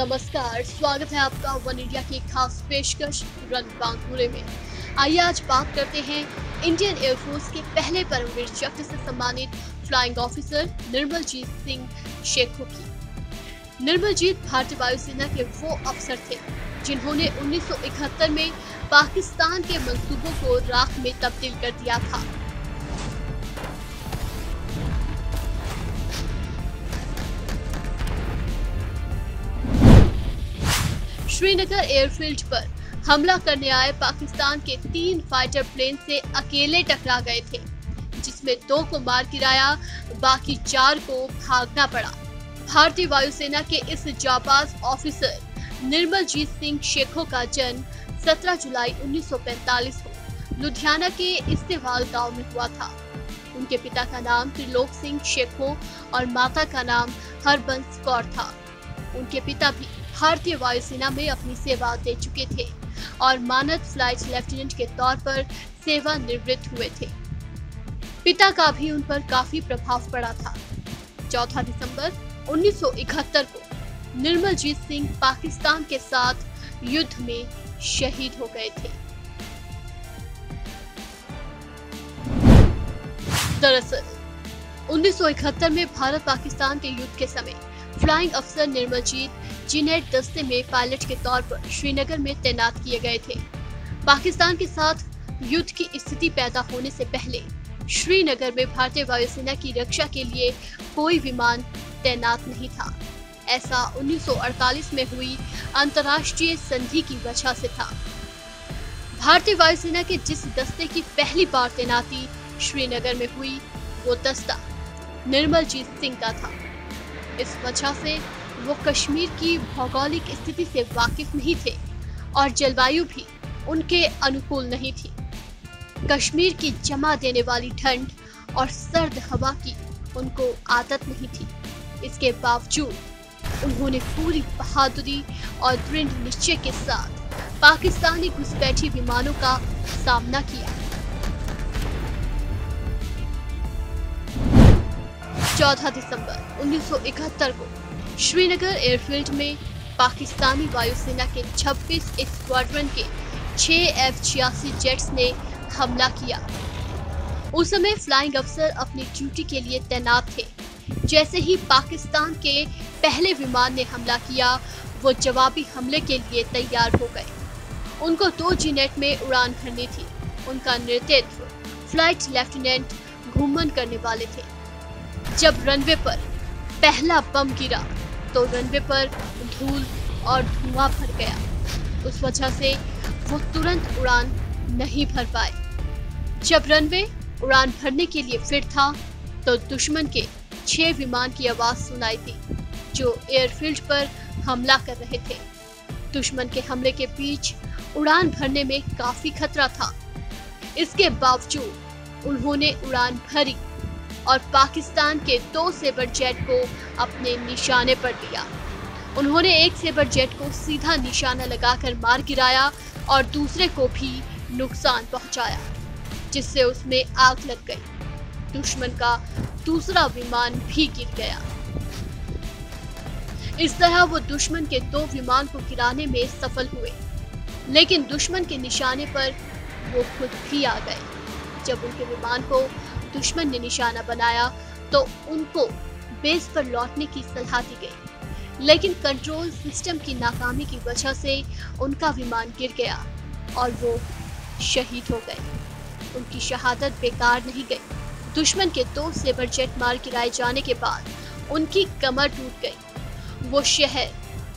नमस्कार, स्वागत है आपका वन इंडिया की खास पेशकश रन बांकुरे में। आइए आज बात करते हैं इंडियन एयरफोर्स के पहले परमवीर चक्र से सम्मानित फ्लाइंग ऑफिसर निर्मल जीत सिंह शेखो की। निर्मल जीत भारतीय वायुसेना के वो अफसर थे, जिन्होंने 1971 में पाकिस्तान के मंसूबों को राख में तब्दील कर दिया था। श्रीनगर एयरफील्ड पर हमला करने आए पाकिस्तान के तीन फाइटर प्लेन से अकेले टकरा गए थे, जिसमें दो को मार गिराया, बाकी चार को भागना पड़ा। भारतीय वायुसेना के इस जाबाज ऑफिसर निर्मल जीत सिंह शेखो का जन्म 17 जुलाई 1945 को लुधियाना के इस्तेवाल गाँव में हुआ था। उनके पिता का नाम त्रिलोक सिंह शेखो और माता का नाम हरबंस कौर था। उनके पिता भी भारतीय वायुसेना में अपनी सेवा दे चुके थे और मानद फ़्लाइट लेफ्टिनेंट के तौर पर सेवा निवृत्त हुए थे। पिता का भी उन पर काफ़ी प्रभाव पड़ा था। चौथा दिसंबर 1971 को निर्मल जीत सिंह पाकिस्तान के साथ युद्ध में शहीद हो गए थे। दरअसल 1971 में भारत पाकिस्तान के युद्ध के समय, फ्लाइंग अफसर निर्मलजीत जिनेट दस्ते में पायलट के तौर पर श्रीनगर में तैनात किए गए थे। पाकिस्तान के साथ युद्ध की स्थिति पैदा होने से पहले श्रीनगर में भारतीय वायुसेना की रक्षा के लिए कोई विमान तैनात नहीं था। ऐसा 1948 में हुई अंतर्राष्ट्रीय संधि की वजह से था। भारतीय वायुसेना के जिस दस्ते की पहली बार तैनाती श्रीनगर में हुई, वो दस्ता निर्मल जीत सिंह का था। इस वजह से वो कश्मीर की भौगोलिक स्थिति से वाकिफ नहीं थे और जलवायु भी उनके अनुकूल नहीं थी। कश्मीर की जमा देने वाली ठंड और सर्द हवा की उनको आदत नहीं थी। इसके बावजूद उन्होंने पूरी बहादुरी और दृढ़ निश्चय के साथ पाकिस्तानी घुसपैठी विमानों का सामना किया। 14 दिसंबर 1971 को श्रीनगर एयरफील्ड में पाकिस्तानी वायुसेना के 26 स्क्वाड्रन के 6 एफ़ छियासी जेट्स ने हमला किया। उस समय फ्लाइंग अफसर अपनी ड्यूटी के लिए तैनात थे। जैसे ही पाकिस्तान के पहले विमान ने हमला किया, वो जवाबी हमले के लिए तैयार हो गए। उनको दो जीनेट में उड़ान भरनी थी। उनका नेतृत्व फ़्लाइट लेफ्टिनेंट घूमन करने वाले थे। जब रनवे पर पहला बम गिरा तो रनवे पर धूल और धुआँ भर गया। उस वजह से वो तुरंत उड़ान नहीं भर पाए। जब रनवे उड़ान भरने के लिए फिट था तो दुश्मन के छह विमान की आवाज़ सुनाई दी, जो एयरफील्ड पर हमला कर रहे थे। दुश्मन के हमले के बीच उड़ान भरने में काफ़ी खतरा था। इसके बावजूद उन्होंने उड़ान भरी और पाकिस्तान के दो सेबर जेट को अपने निशाने पर लिया। उन्होंने एक सेबर जेट को सीधा निशाना लगाकर मार गिराया और दूसरे को भी नुकसान पहुँचाया, जिससे उसमें आग लग गई। दुश्मन का दूसरा विमान भी गिर गया। इस तरह वो दुश्मन के दो विमान को गिराने में सफल हुए, लेकिन दुश्मन के निशाने पर वो खुद भी आ गए। जब उनके विमान को दुश्मन ने निशाना बनाया तो उनको बेस पर लौटने की सलाह दी गई। लेकिन कंट्रोल सिस्टम की नाकामी की वजह से उनका विमान गिर गया और वो शहीद हो गए। उनकी शहादत बेकार नहीं गई। दुश्मन के दो सेबर जेट मार गिराए जाने के बाद उनकी कमर टूट गई। वो शहर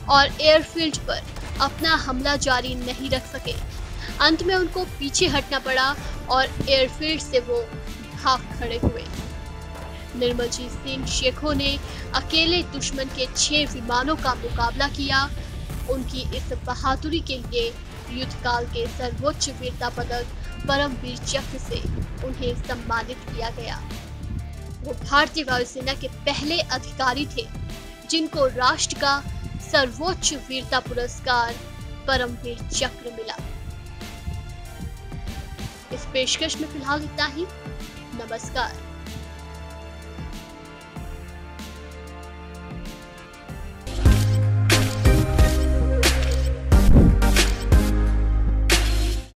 और एयरफील्ड पर अपना हमला जारी नहीं रख सके। अंत में उनको पीछे हटना पड़ा और एयरफील्ड से वो भाग खड़े हुए। निर्मलजीत सिंह शेखो ने अकेले दुश्मन के छह विमानों का मुकाबला किया। उनकी इस बहादुरी के लिए युद्ध काल के सर्वोच्च वीरता पदक परमवीर चक्र से उन्हें सम्मानित किया गया। वो भारतीय वायुसेना के पहले अधिकारी थे, जिनको राष्ट्र का सर्वोच्च वीरता पुरस्कार परमवीर चक्र मिला। इस पेशकश में फ़िलहाल इतना ही। नमस्कार।